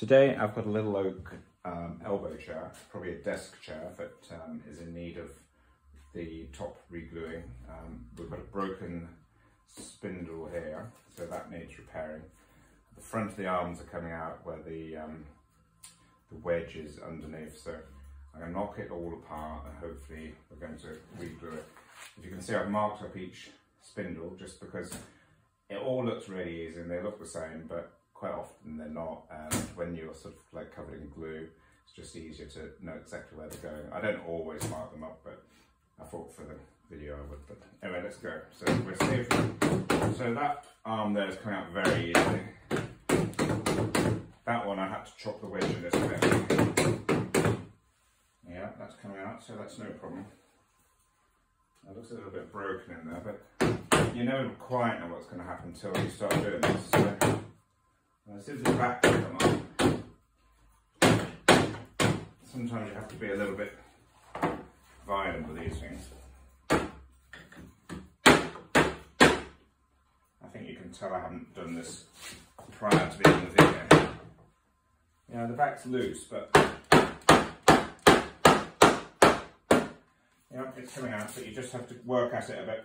Today I've got a little oak um, elbow chair, probably a desk chair that um, is in need of the top regluing. Um, we've got a broken spindle here, so that needs repairing. The front of the arms are coming out where the, um, the wedge is underneath, so I'm going to knock it all apart and hopefully we're going to reglue it. As you can see I've marked up each spindle just because it all looks really easy and they look the same, but quite often they're not. And when you're sort of like covered in glue, it's just easier to know exactly where they're going. I don't always mark them up, but I thought for the video I would. But anyway, let's go. So we're safe. So that arm there is coming out very easily. That one I had to chop the wedge a little bit. Yeah, that's coming out, so that's no problem. It looks a little bit broken in there, but you never quite know what's going to happen until you start doing this. So as soon as the back come up, sometimes you have to be a little bit violent with these things. I think you can tell I haven't done this prior to being in the video. Yeah, the back's loose, but yeah, it's coming out, but you just have to work at it a bit.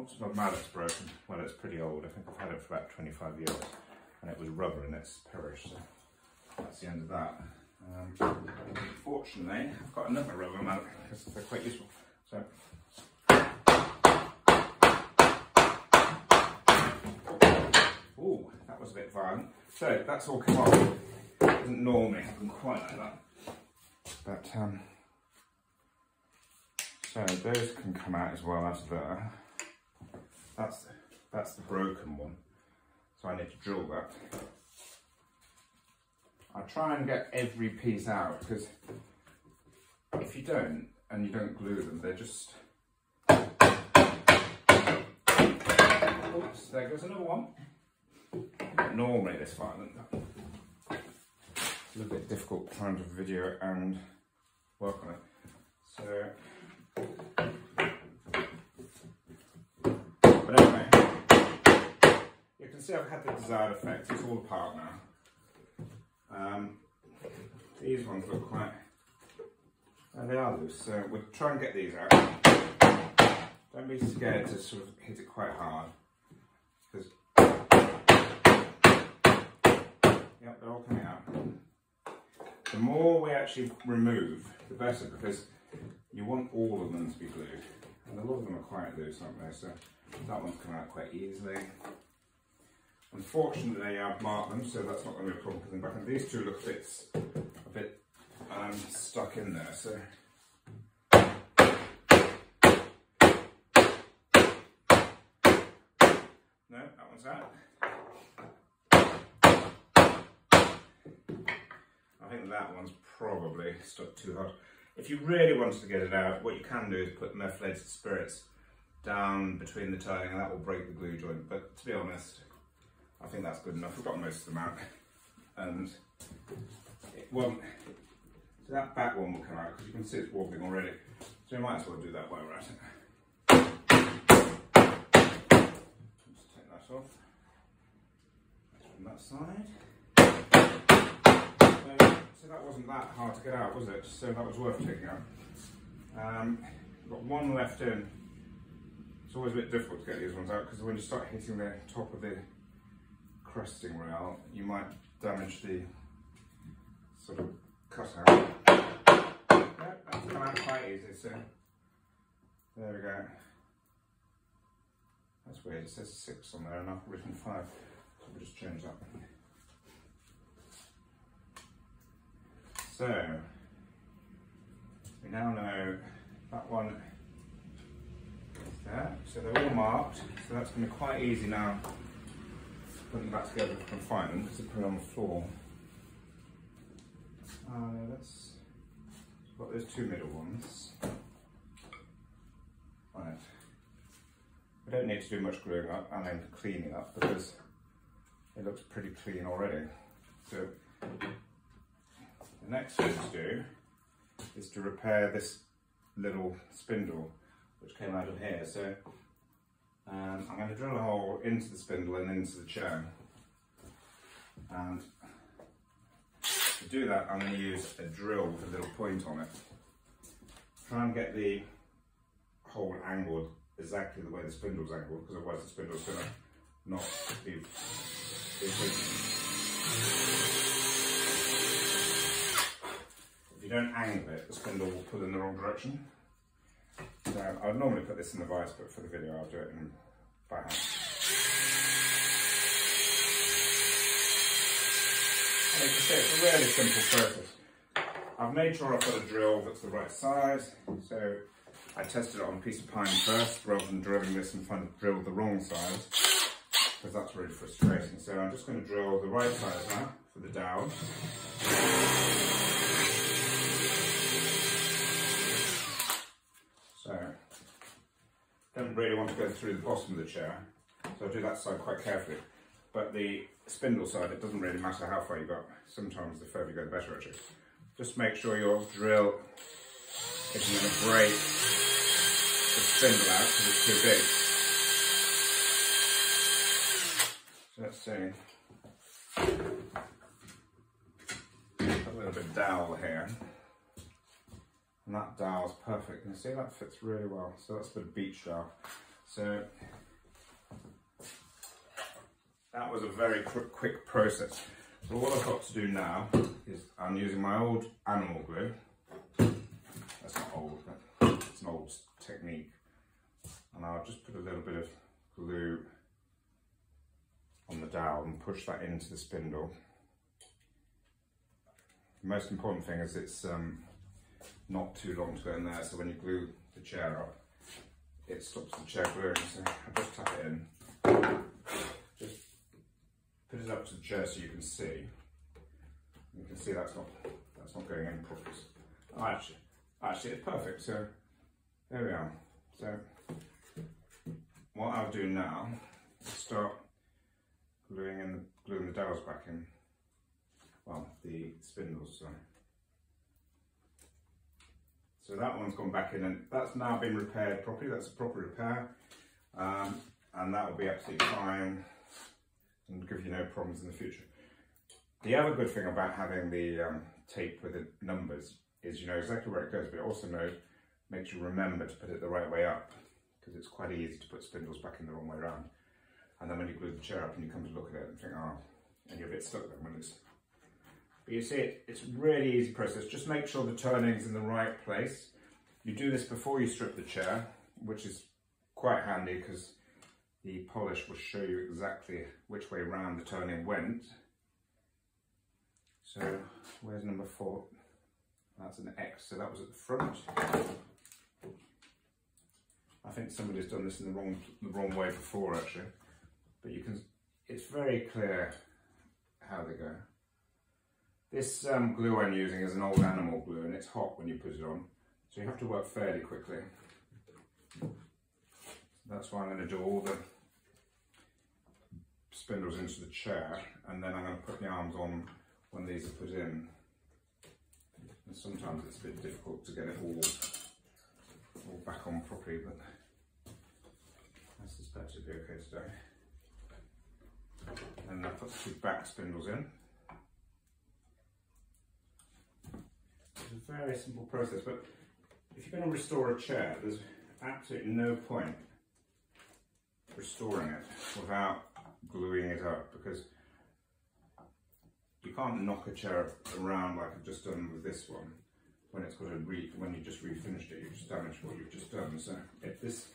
My mallet's broken. Well, it's pretty old. I think I've had it for about 25 years. And it was rubber and it's perished. So that's the end of that. Um, fortunately, I've got another rubber mallet because they're quite useful. So. Oh, that was a bit violent. So that's all come off. It doesn't normally happen quite like that. But um, so those can come out as well as there. That's, that's the broken one. So I need to drill that. I try and get every piece out because if you don't and you don't glue them, they're just... Oops, there goes another one. Not normally this violent. A little bit difficult trying to video and work on it. So but anyway, you can see I've had the desired effect. It's all apart now. Um, these ones look quite, and they are loose, so we'll try and get these out. Don't be scared to sort of hit it quite hard. Because, yep, they're all coming out. The more we actually remove, the better, because you want all of them to be glued. And a lot of them are quite loose, aren't they? So that one's come out quite easily. Unfortunately, I've marked them, so that's not going to be a problem putting back in. These two look a bit, a bit um, stuck in there, so. No, that one's out. I think that one's probably stuck too hard. If you really wanted to get it out, what you can do is put methylated spirits down between the tiling and that will break the glue joint. But to be honest, I think that's good enough. We've got most of them out. And it won't, so that back one will come out because you can see it's wobbling already. So you might as well do that while we're at it. Just take that off. From that side. So, so, that wasn't that hard to get out, was it? So that was worth taking out. Um, got one left in it's always a bit difficult to get these ones out because when you start hitting the top of the cresting rail, you might damage the sort of cutout. That's come out quite easy, so there we go. That's weird, it says six on there and I've written five, so we'll just change that. So, we now know that one So they're all marked, so that's going to be quite easy now putting them back together if I can find them because they're put on the floor. Uh, let's got those two middle ones. Right. We don't need to do much gluing up and then cleaning up because it looks pretty clean already. So the next thing to do is to repair this little spindle which came out of here. So And I'm going to drill a hole into the spindle and into the chair. And to do that, I'm going to use a drill with a little point on it. Try and get the hole angled exactly the way the spindle's angled, because otherwise the spindle's going to not be, be If you don't angle it, the spindle will pull in the wrong direction. I'd normally put this in the vise, but for the video I'll do it in by hand. And you can see it's a really simple process. I've made sure I've got a drill that's the right size, so I tested it on a piece of pine first rather than drilling this and trying to drill the wrong size because that's really frustrating. So I'm just going to drill the right size now for the dowel. So, don't mm. really want to go through the bottom of the chair, so I'll do that side quite carefully. But the spindle side, it doesn't really matter how far you go. Sometimes the further you go, the better actually. Just make sure your drill isn't going to break the spindle out because it's too big. So let's see. A little bit dowel here. And that dowel's perfect. You see that fits really well. So that's the beech dowel. So that was a very quick, quick process. So what I've got to do now is I'm using my old animal glue. That's not old, it's an old technique. And I'll just put a little bit of glue on the dowel and push that into the spindle. The most important thing is it's um, not too long to go in there, so when you glue the chair up, it stops the chair gluing. So I just tap it in, just put it up to the chair so you can see. You can see that's not that's not going in properly. Oh, actually, actually it's perfect. So there we are. So what I'll do now is start gluing in the gluing the dowels back in. Well, the spindles. Sorry. So that one's gone back in and that's now been repaired properly. That's a proper repair. Um, and that will be absolutely fine and give you no problems in the future. The other good thing about having the um, tape with the numbers is you know exactly where it goes, but it also knows, makes you remember to put it the right way up because it's quite easy to put spindles back in the wrong way around. And then when you glue the chair up and you come to look at it and think, oh, and you're a bit stuck then when it's but you see, it, it's really easy process. Just make sure the turning's in the right place. You do this before you strip the chair, which is quite handy because the polish will show you exactly which way round the turning went. So where's number four? That's an X, so that was at the front. I think somebody's done this in the wrong the wrong way before actually, but you can. It's very clear how they go. This um, glue I'm using is an old animal glue and it's hot when you put it on, so you have to work fairly quickly. That's why I'm going to do all the spindles into the chair and then I'm going to put the arms on when these are put in. And sometimes it's a bit difficult to get it all, all back on properly, but I suspect it'll be okay today. And I put the two back spindles in. It's a very simple process, but if you're going to restore a chair, there's absolutely no point restoring it without gluing it up because you can't knock a chair around like I've just done with this one when it's got a re when you just refinished it, you've just damaged what you've just done. So if this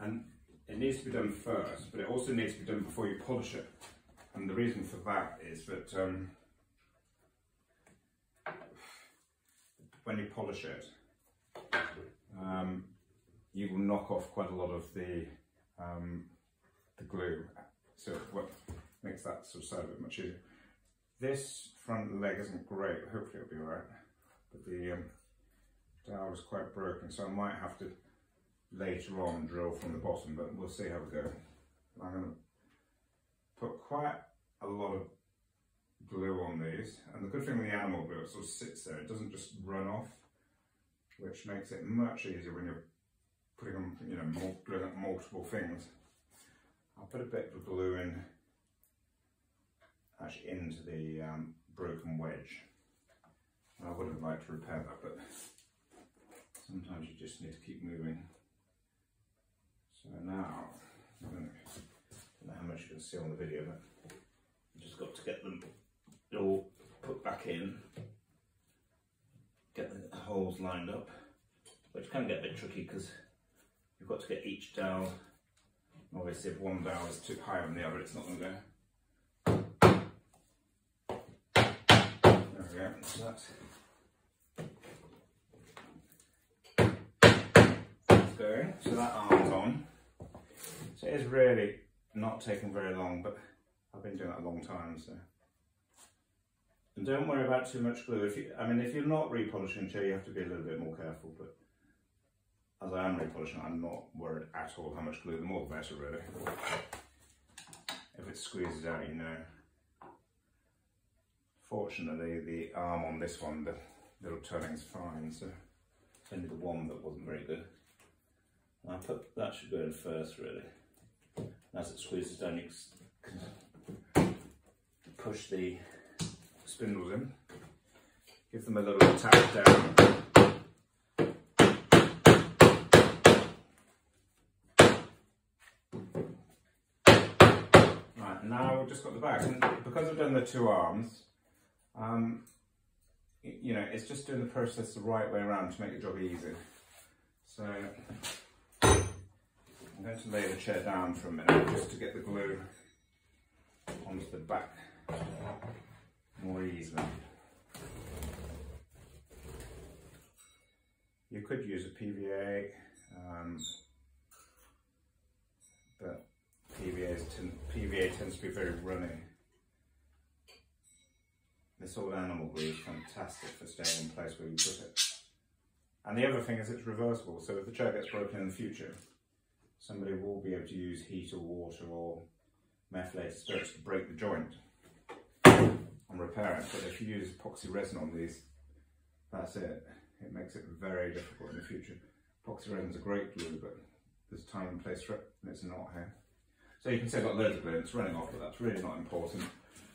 and it needs to be done first, but it also needs to be done before you polish it. And the reason for that is that um, when you polish it, um, you will knock off quite a lot of the um, the glue, so what makes that sort of side of it much easier. This front leg isn't great, hopefully it'll be alright, but the um, dowel is quite broken, so I might have to later on drill from the bottom, but we'll see how we go. I'm going to put quite a lot of glue on these. And the good thing with the animal glue, it sort of sits there. It doesn't just run off, which makes it much easier when you're putting on, you know, up multiple things. I'll put a bit of glue in, actually into the um, broken wedge. I would have liked to repair that, but sometimes you just need to keep moving. So now, I don't know how much you can see on the video, but you just got to get them all put back in, get the holes lined up, which can get a bit tricky because you've got to get each dowel. Obviously, if one dowel is too high on the other, it's not going to go. There we go. So that's going. So that arm's on. So it is really not taking very long, but I've been doing that a long time, so. And don't worry about too much glue. If you, I mean, if you're not repolishing chair, you have to be a little bit more careful, but as I am repolishing, I'm not worried at all how much glue, the more the better really. If it squeezes out, you know. Fortunately, the arm on this one, the little turning's fine, so only the one that wasn't very good. And I put, that should go in first really. As it squeezes down, you can push the spindles in, give them a little tap down. Right, now we've just got the back. And because I've done the two arms, um, you know, it's just doing the process the right way around to make the job easy. So I'm going to lay the chair down for a minute just to get the glue onto the back more easily. You could use a PVA, um, but PVA, PVA tends to be very runny. This old animal glue is fantastic for staying in place where you put it. And the other thing is it's reversible, so if the chair gets broken in the future, somebody will be able to use heat or water or methylated spirits to break the joint and repair it. But if you use epoxy resin on these, that's it. It makes it very difficult in the future. Epoxy resin is a great glue, but there's time and place for it, and it's not here. So you can see I've got loads of glue and it's running off, but that's really not important.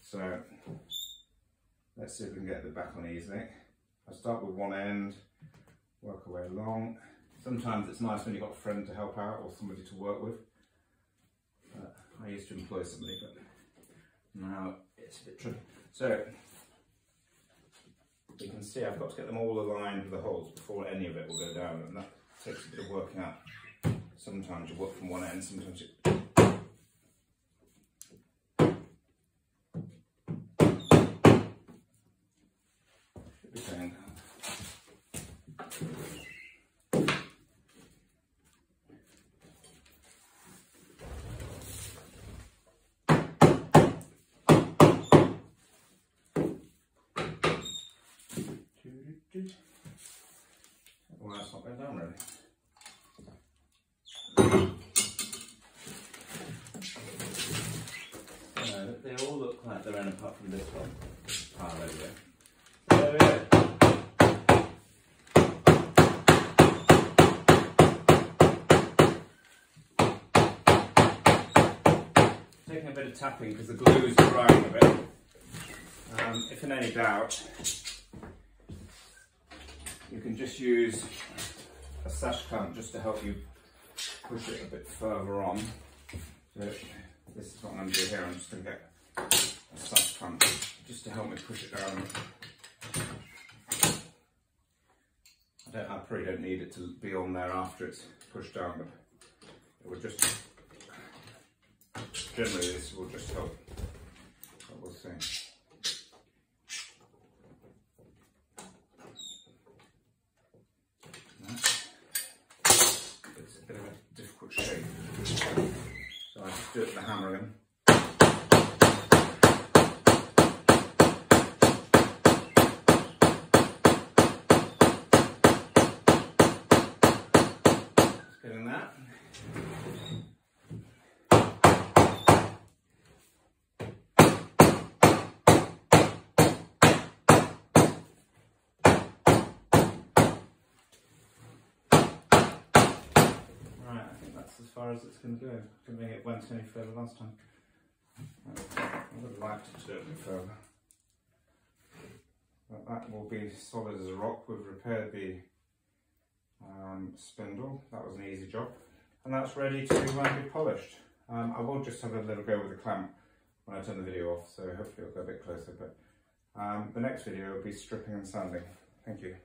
So let's see if we can get the back on easily. I'll start with one end, work our way along. Sometimes it's nice when you've got a friend to help out or somebody to work with. Uh, I used to employ somebody, but now it's a bit tricky. So you can see I've got to get them all aligned with the holes before any of it will go down, and that takes a bit of working out. Sometimes you work from one end, sometimes you Well, that's not going down really. No, they all look like they're in apart from this one. Ah, there we go. There we go. Taking a bit of tapping because the glue is drying a bit. Um, if in any doubt, you can just use a sash clamp just to help you push it a bit further on. So this is what I'm going to do here. I'm just going to get a sash clamp just to help me push it down. I, don't, I probably don't need it to be on there after it's pushed down, but it will just, generally this will just help, but we'll see. Do the hammer in. getting that. Right, I think that's as far as it's going to go. I didn't think it went any further last time. I would liked to do it further. But that will be solid as a rock. We've repaired the um, spindle. That was an easy job. And that's ready to be polished. Um, I will just have a little go with the clamp when I turn the video off, so hopefully it'll go a bit closer. But um, the next video will be stripping and sanding. Thank you.